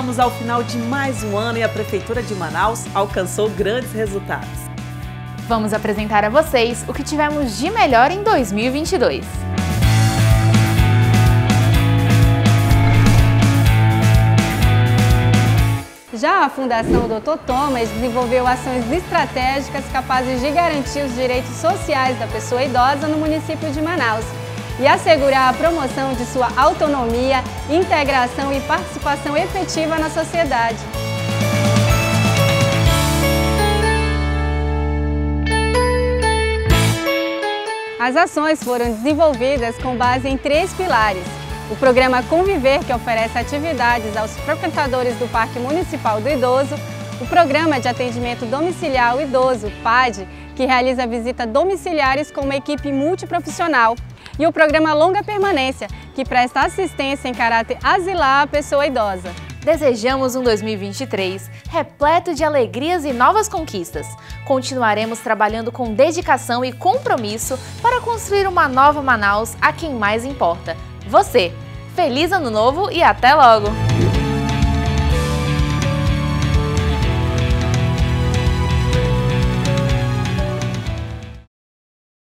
Chegamos ao final de mais um ano e a Prefeitura de Manaus alcançou grandes resultados. Vamos apresentar a vocês o que tivemos de melhor em 2022. Já a Fundação Dr. Thomas desenvolveu ações estratégicas capazes de garantir os direitos sociais da pessoa idosa no município de Manaus e assegurar a promoção de sua autonomia, integração e participação efetiva na sociedade. As ações foram desenvolvidas com base em três pilares. O programa Conviver, que oferece atividades aos frequentadores do Parque Municipal do Idoso, o Programa de Atendimento Domiciliar Idoso, PAD, que realiza visitas domiciliares com uma equipe multiprofissional, e o Programa Longa Permanência, que presta assistência em caráter asilar à pessoa idosa. Desejamos um 2023 repleto de alegrias e novas conquistas. Continuaremos trabalhando com dedicação e compromisso para construir uma nova Manaus a quem mais importa, você. Feliz Ano Novo e até logo!